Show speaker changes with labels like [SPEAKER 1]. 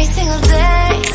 [SPEAKER 1] every single day.